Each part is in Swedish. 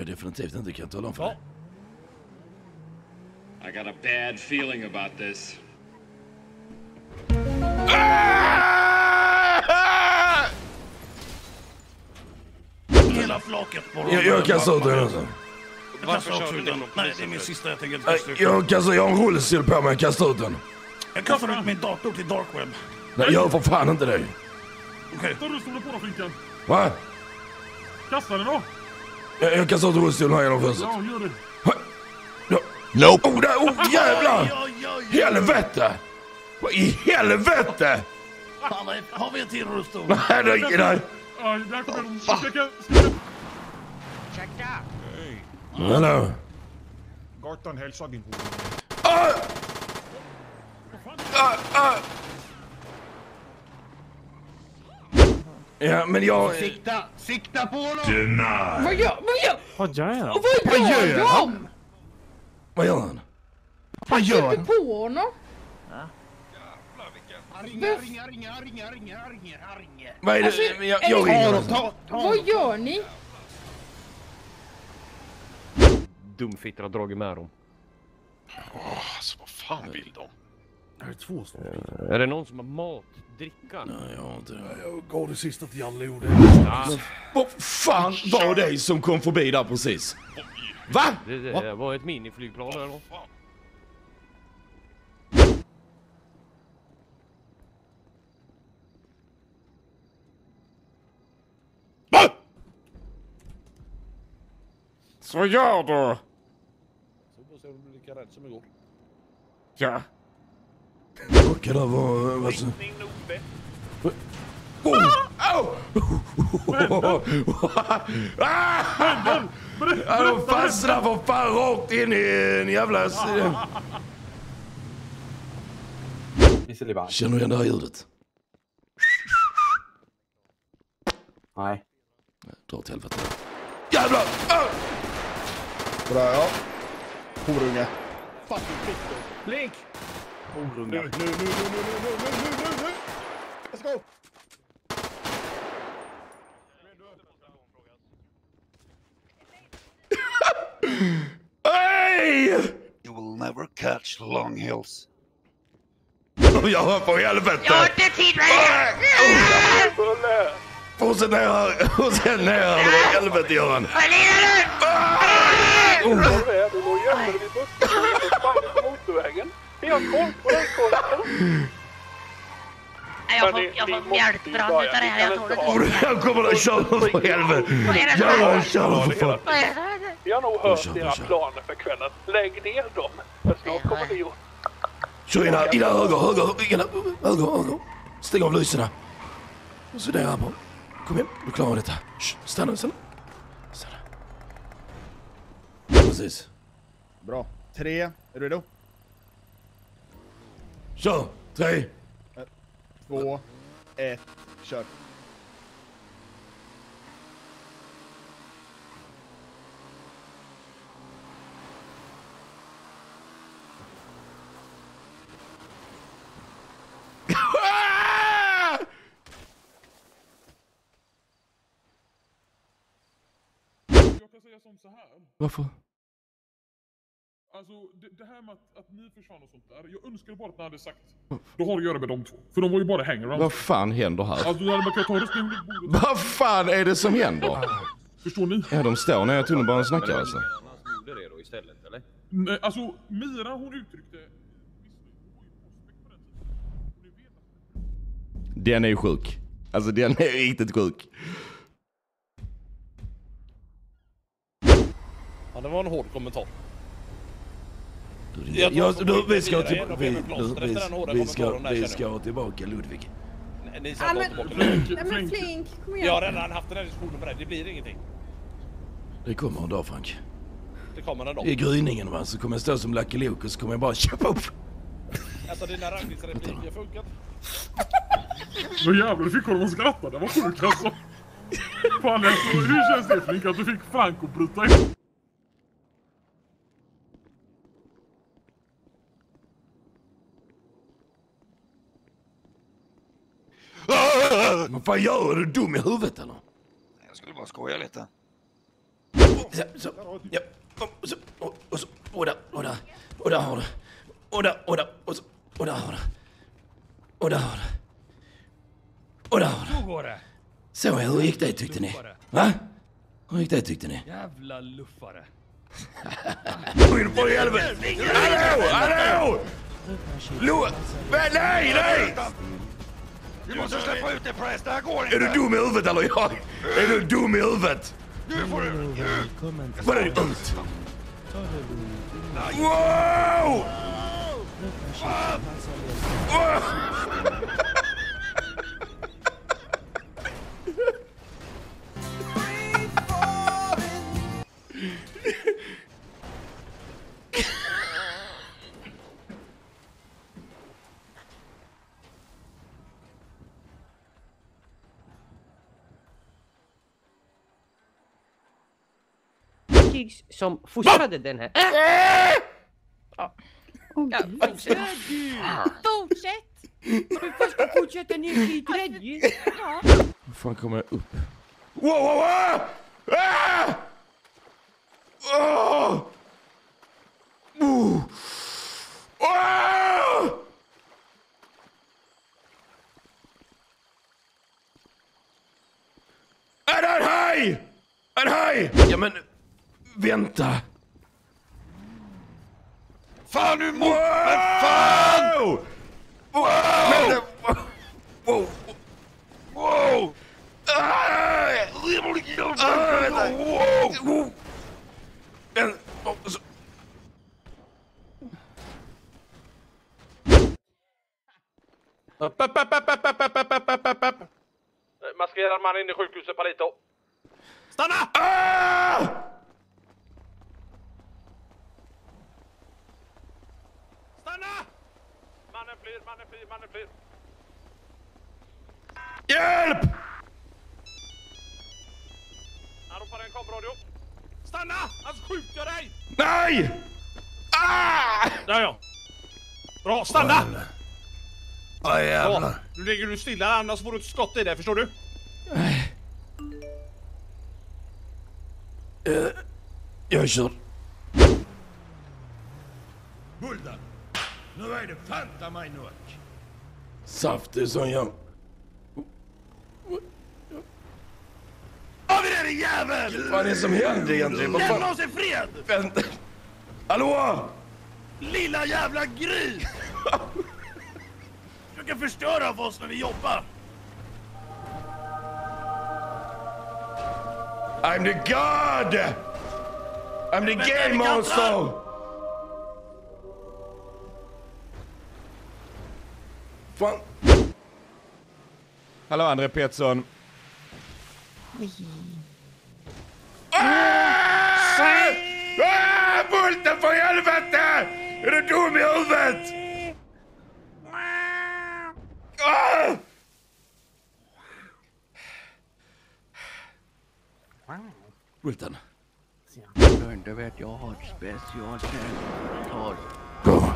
jag definitivt inte kan jag tala om för dig. I got a bad feeling about this. Hela flaket på Jag, jag kastar ut den också. Varför kör du den? Nej, det är min sista. Jag tänker inte Nej, kasta ut Jag kastar, jag har en rullstol på mig, jag kastar ut den. Jag kastar ut min dator till dark web. Nej, gör för fan inte det. Okej. Ta rullstolen på då Finkan. Va? Kasta den då. Jag, jag kastar rullstolen här genom fönstret. Ja, gör det. Ja. Nope. Oh, där, oh jävlar! Helvete! Vad i helvete? Har vi en till rullstol? Nej, nej, nej. Ja, där kommer de. Ska jag... Ska jag... Hallå? Gatan hälsar din hora. Ah! Ah, ah. Ja, men jag... Sikta! Sikta på honom! Vad gör, vad gör, Vad gör jag? vad gör de? Vad gör han? Vad gör du på honom? Ringa, ringa, ringa, ringa, ringa, ringa, ringa. Vad är det? Alltså, jag är jag det- ringer. Ta alltså. ta, ta. Vad gör ni? Dumfittar har dragit med dem. Alltså vad fan vill de? Det är två stycken. Är det någon som har mat, dricka? Nej, jag har inte det. Jag gav det sista till Janne gjorde. Ja, Vad fan var det som kom förbi där precis? Va? det, det var ett miniflygplan eller något. Så gör du! Så får se om du blir lika rädd som igår. Ja. Chockad över... Vad så... Oh! Ah! Ja, De fastnade för fan rakt in i en jävla... Känner du igen det här ljudet? Nej. Dra åt helvete. Jävlar! Ah! Bra, ja. Horunge. Blink! Nu, nu, nu, nu, nu, nu, nu, nu, nu, nu, nu! Let's go! Hej! You will never catch long hills. Ja, för helvete! Jag har inte tid med det! Fortsätt ner här! Fortsätt ner här! För helvete, Göran! Vad lirar du? Oh! Du låg gömd vid bussen och sprang på motorvägen. Vi har koll på den. Nej, Jag får, jag får mjältbrand utav det här. Jag tål inte det. Han kommer att köra för helvete! Vad är det som Göran, händer? kör för fan! Vi har nog hört kör. planer för kvällen. Lägg ner dem. För snart kommer vi att... Kör in här, in här, höger, höger, höger, höger. Stäng av lyserna. Och så där här på. Kom igen, du klarar detta. Shh, stanna, stanna. Stanna. Precis. Bra. Tre. Är du redo? Kör! Tre! Ett, två, ett, kör. Varför? Alltså det, det här med att, att ni försvann och sånt där. Jag önskar bara att ni hade sagt. Det har att göra med de två. För de var ju bara hangaround. Vad fan händer här? Alltså då hade man kunnat ta röstningen vid bordet. Vad fan är det som händer? Förstår ni? Ja, de står nere i tunnelbanan och snackar alltså. Gjorde det då istället eller? Nej, alltså Mira hon uttryckte... Den är ju sjuk. Alltså den är riktigt sjuk. Ja, det var en hård kommentar. Ja, Jag du, att vi ska av vi, vi, vi ska, vi ska tillbaka Ludvig. Nej, Ni Ja, ska men- inte tillbaka. Nej men Flink, kom Jag har igen. redan haft den här diskussionen med dig. Det blir ingenting. Det kommer en dag Frank. Det kommer en dag. I gryningen va, så kommer jag stå som Lucky Luke och så kommer jag bara köpa upp. Alltså dina raggningsrepliker funkar inte. Så jävlar du fick honom att skratta. Det var sjukt alltså. Fan alltså, hur känns det Flink att du fick Frank att bryta ihop? Vad fan gör du? Är du dum i huvudet eller? Jag skulle bara skoja lite. Så, så, ja. Och så, och, och så, och där, och där. Och där har du. Och där, och där, och så, och där har du. Och där har du. Och där har du. Så går det. Så ja, hur gick det tyckte ni? Va? Hur gick det tyckte ni? Jävla luffare. Oj, för helvete! Hallå, hallå! Lo... Men nej, nej! Vi måste släppa ut det Press, det här går Är inte! du dum i huvudet eller jag? Är du dum i huvudet? Nu får du... Vad är det ont? Wow! Kigs som fostrade den här... Ja, fortsätt! Fortsätt! Vi först ska fortsätta ner till tredje. Ja. Hur fan kommer jag upp? Wow, wow, wow! Ah! Oh! Oh! Oh! Är det en haj? En haj? Ja men, vänta. Fan nu mot... Men fan! Wow! Wow! Men, det- wow! Wow! Vänta. Wow! En. Upp, upp, upp, upp, upp, upp, upp, upp, upp, upp. Maskerad man in i sjukhuset, Palito. Stanna! Hjälp! Han ropar en komradio. Stanna! Han skjuter dig! Nej! Ah! Där ja. Bra, stanna! Ja jävlar. Bra. Nu ligger du stilla annars får du ett skott i dig, förstår du? Eh, Jag är körd. Buldan, nu är det fanta mig nog. Saft är sån jävla... Har vi det din jävel! Vad är det som händer egentligen? Vad Lämna oss i fred! Vänta. Hallå? Lilla jävla gris! Försöker förstöra för oss när vi jobbar. I'm the god! I'm the game monster! Hallå André Petersson. Ah! Ah! Bulten för helvete! Är du dum i huvudet? Ah! Bulten. Du vet, jag har ett. Gå.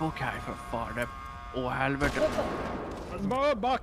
Okej, för fan. det- Åh helvete. Bara back.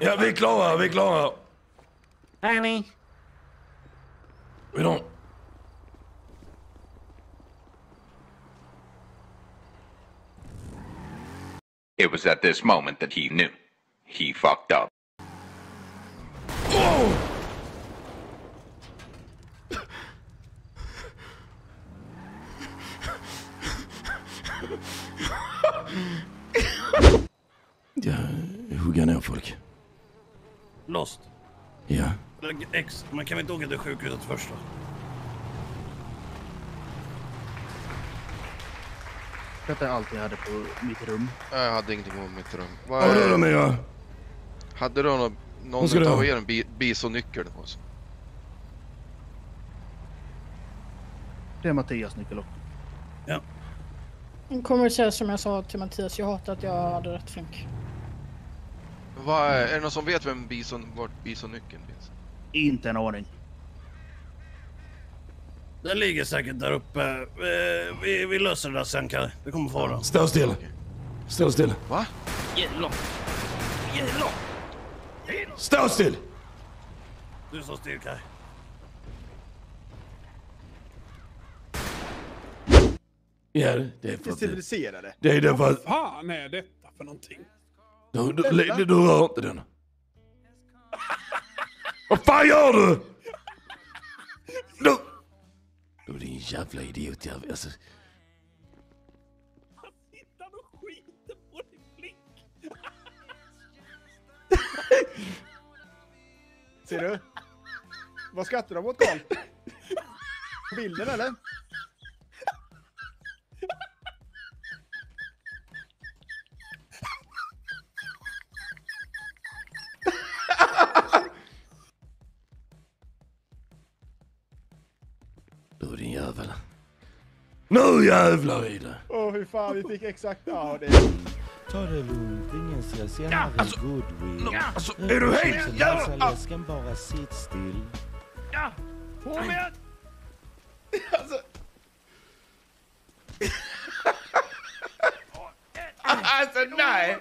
Ja, vi er är klara, vi är klara. Danny. We don't... It was at this moment that he knew. He fucked up. Oh! Jag øh, hugger ner folk. Lost. Ja. X, man kan väl inte åka till sjukhuset först då? Detta är allt jag hade på mitt rum. Jag hade ingenting på mitt rum. Vad har du då Mira? Hade du någon, någon Vad ska du utav ha? er en bi, bisonyckel på sig? Det är Mattias nyckel också. Ja. Jag kommer säga som jag sa till Mattias, jag hatar att jag hade rätt flink. Vad är, är det någon som vet vem bison, vart bisonnyckeln finns? Inte en aning. Den ligger säkert där uppe. Eh, vi, vi löser det där sen Kaj. Det kommer fara. Stå still. Stå still. Va? Jävlar. Jävlar. Stå still! Du står still Kaj. Ja, det är för att... Civiliserade. Det är därför Vad att... fan är detta för någonting? Du, du, du, du rör inte den. Vad fan gör du? Du... Du din jävla idiot jävel. Alltså, Ser du? Vad skrattar de åt Karl? Bilden eller? Nu jävlar i det. Åh hur fan vi fick exakt... Ja det... Ta det lugnt, ingen stress, jag Ja, alltså, goodwill. no, alltså, är du helt jävla- läsken, bara sitt still. Ja! På med! Alltså... alltså nej!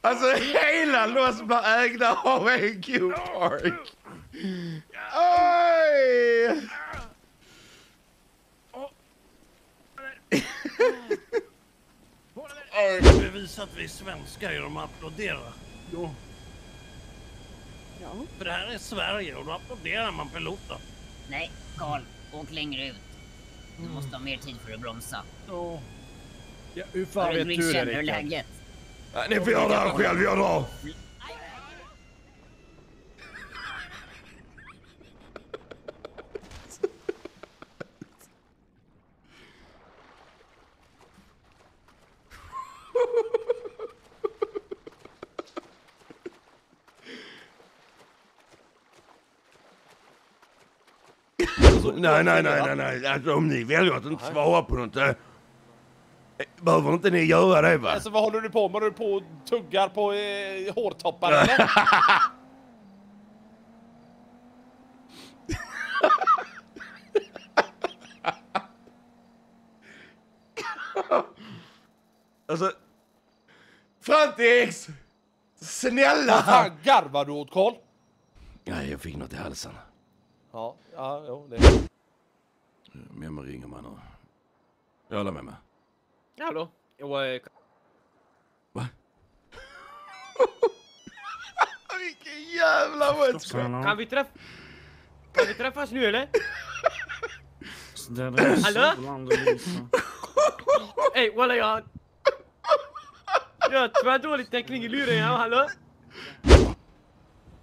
Alltså hela Losma ägda av en Q-Park. Oj! Bevisa att vi är svenskar genom att applådera. Ja. Ja. För det här är Sverige och då applåderar man piloten. Nej, Karl, åk längre ut. Du måste ha mer tid för att bromsa. Ja. ja hur fan vet du det hur är Rickard? läget? Ni får göra det här själv, jag drar. Nej, nej, nej, nej, nej. Alltså, om ni väljer att inte svara på något, eh, behöver inte ni göra det va? Alltså vad håller du på med? Håller du på och tuggar på eh, hårtoppar eller? Alltså... Frantix! Snälla! Vad fan garvar du åt Karl? Nej, jag fick något i halsen. Ja, ja, jo, det. Memma ringer man nu. Jag håller med mig. Hallå? Jo, eh, Va? Vilken jävla wetskap! kan vi träffa... Kan vi träffas nu eller? Hallå? Ey walla jag... Jag har tvärdålig täckning i luren ja, hallå?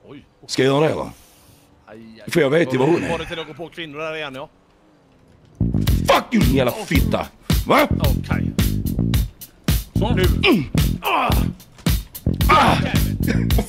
Oj. Ska jag göra det eller? Aj, För jag vet ju vad hon är. Var det till att gå på kvinnor där igen ja? Fuck you din jävla fitta! Va? Okej. Så. Nu. Ah! Ah! Vad